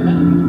Amen.